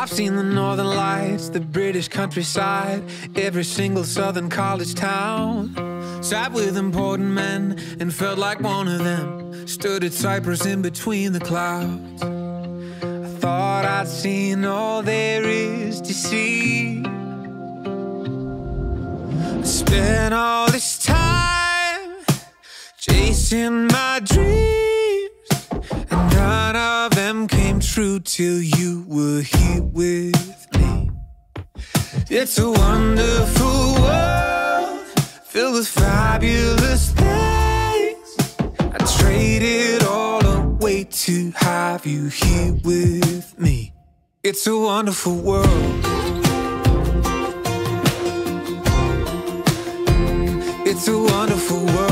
I've seen the northern lights, the British countryside, every single southern college town. Sat with important men and felt like one of them. Stood at Cypress in between the clouds. I thought I'd seen all there is to see. I spent all this time chasing my dreams, true till you were here with me. It's a wonderful world filled with fabulous things. I trade it all away to have you here with me. It's a wonderful world. It's a wonderful world.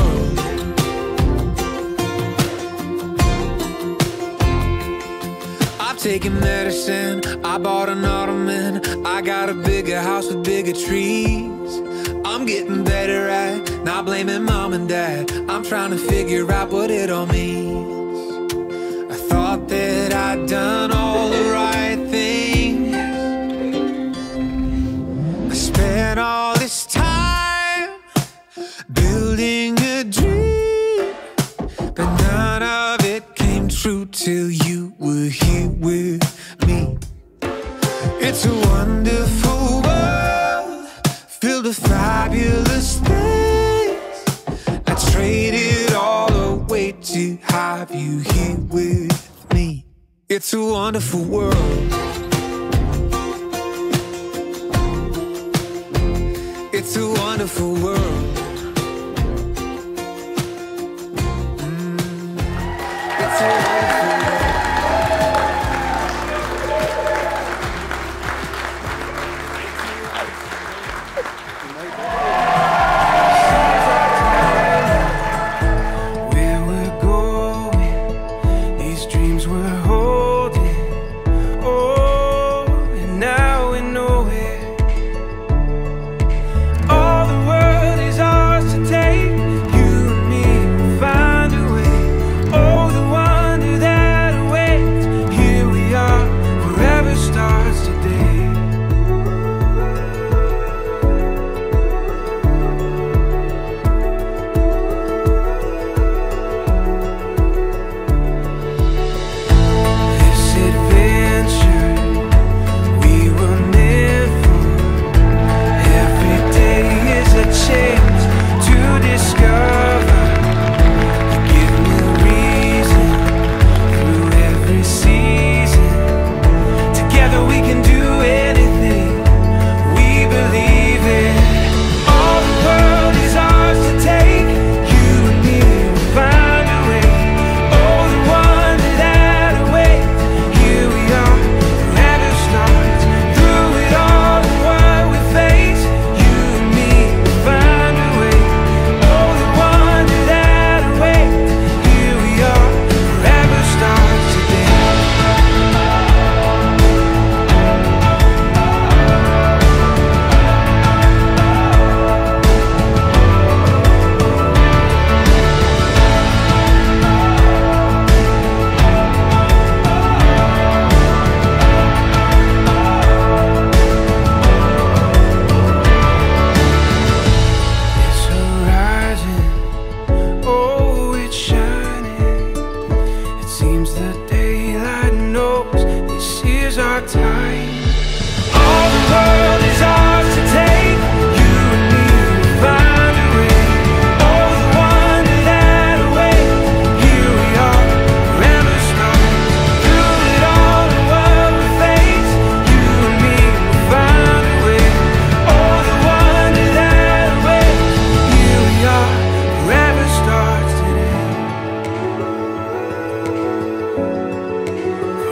Taken medicine, I bought an ottoman, I got a bigger house with bigger trees. I'm getting better at not blaming mom and dad. I'm trying to figure out what it all means. I thought that I'd done all the right things. I spent all this time building a dream, but none of it came true till you were here a wonderful world filled with fabulous things. I all away to have you here with me. It's a wonderful world. It's a wonderful world. Is our time. All the world is ours to take. You and me will find a way. Oh, the wonder that awaits. Here we are, forever starts. Through it all, and what we face, you and me will find a way. Oh, the wonder that awaits. Here we are, forever starts today.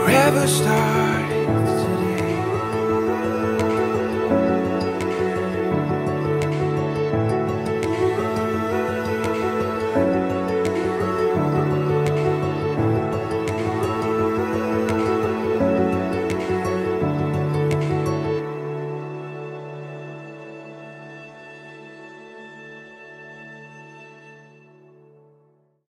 Forever starts.